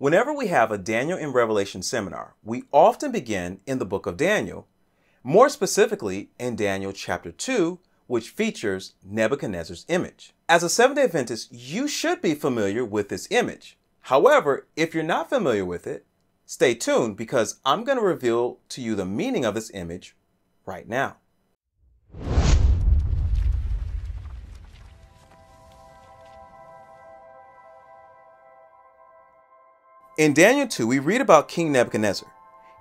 Whenever we have a Daniel in Revelation seminar, we often begin in the book of Daniel, more specifically in Daniel chapter 2, which features Nebuchadnezzar's image. As a Seventh day Adventist, you should be familiar with this image. However, if you're not familiar with it, stay tuned because I'm going to reveal to you the meaning of this image right now. In Daniel 2, we read about King Nebuchadnezzar.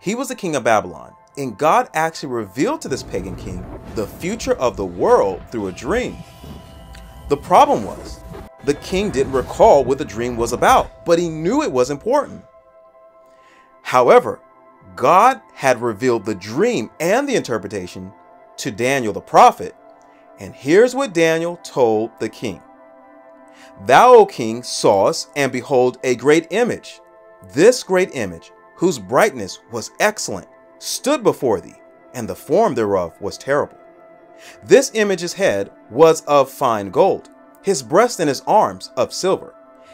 He was the king of Babylon, and God actually revealed to this pagan king the future of the world through a dream. The problem was, the king didn't recall what the dream was about, but he knew it was important. However, God had revealed the dream and the interpretation to Daniel the prophet, and here's what Daniel told the king Thou, O king, sawest, and behold, a great image this great image, whose brightness was excellent, stood before thee, and the form thereof was terrible. This image's head was of fine gold, his breast and his arms of silver,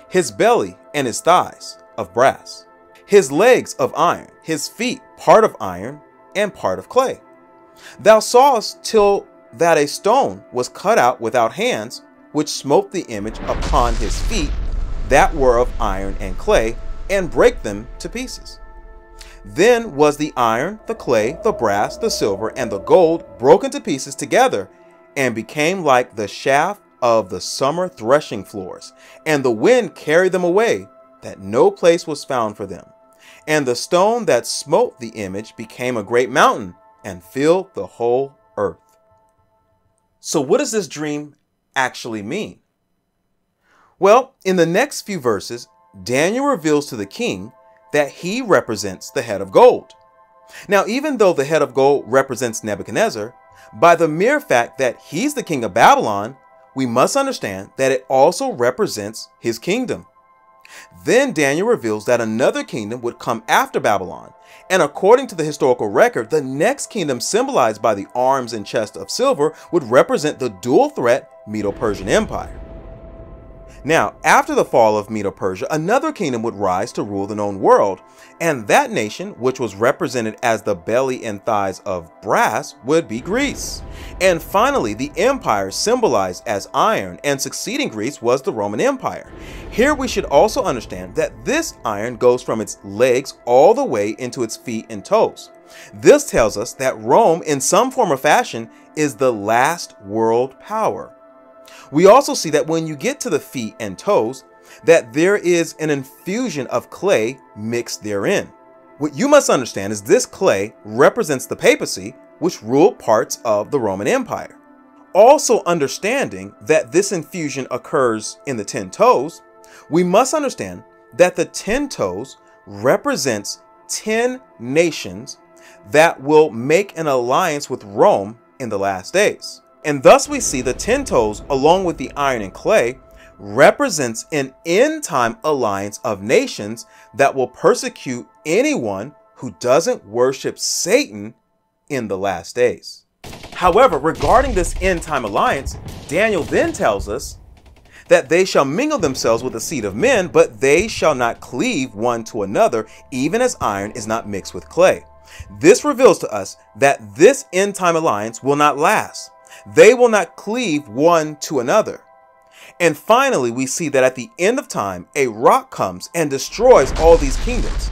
his belly and his thighs of brass, his legs of iron, his feet part of iron and part of clay. Thou sawest till that a stone was cut out without hands, which smote the image upon his feet that were of iron and clay, and break them to pieces. Then was the iron, the clay, the brass, the silver, and the gold broken to pieces together, and became like the shaft of the summer threshing floors, and the wind carried them away, that no place was found for them. And the stone that smote the image became a great mountain, and filled the whole earth. So, what does this dream actually mean? Well, in the next few verses, Daniel reveals to the king that he represents the head of gold. Now, even though the head of gold represents Nebuchadnezzar, by the mere fact that he's the king of Babylon, we must understand that it also represents his kingdom. Then Daniel reveals that another kingdom would come after Babylon, and according to the historical record, the next kingdom symbolized by the arms and chest of silver would represent the dual threat Medo-Persian Empire. Now, after the fall of Medo-Persia, another kingdom would rise to rule the known world, and that nation, which was represented as the belly and thighs of brass, would be Greece. And finally, the empire symbolized as iron and succeeding Greece was the Roman Empire. Here we should also understand that this iron goes from its legs all the way into its feet and toes. This tells us that Rome, in some form or fashion, is the last world power. We also see that when you get to the feet and toes, that there is an infusion of clay mixed therein. What you must understand is this clay represents the papacy, which ruled parts of the Roman Empire. Also understanding that this infusion occurs in the 10 toes, we must understand that the 10 toes represents 10 nations that will make an alliance with Rome in the last days. And thus we see the ten toes along with the iron and clay represents an end time alliance of nations that will persecute anyone who doesn't worship Satan in the last days. However, regarding this end time alliance, Daniel then tells us that they shall mingle themselves with the seed of men, but they shall not cleave one to another, even as iron is not mixed with clay. This reveals to us that this end time alliance will not last. They will not cleave one to another. And finally, we see that at the end of time, a rock comes and destroys all these kingdoms.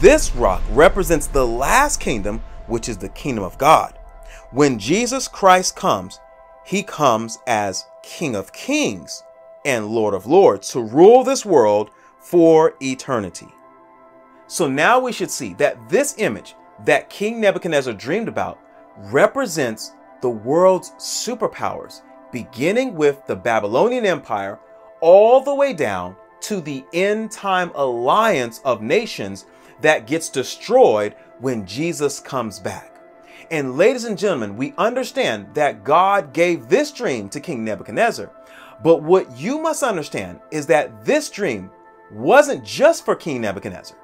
This rock represents the last kingdom, which is the kingdom of God. When Jesus Christ comes, he comes as King of Kings and Lord of Lords to rule this world for eternity. So now we should see that this image that King Nebuchadnezzar dreamed about represents the world's superpowers, beginning with the Babylonian Empire all the way down to the end time alliance of nations that gets destroyed when Jesus comes back. And ladies and gentlemen, we understand that God gave this dream to King Nebuchadnezzar. But what you must understand is that this dream wasn't just for King Nebuchadnezzar.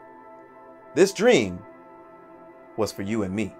This dream was for you and me.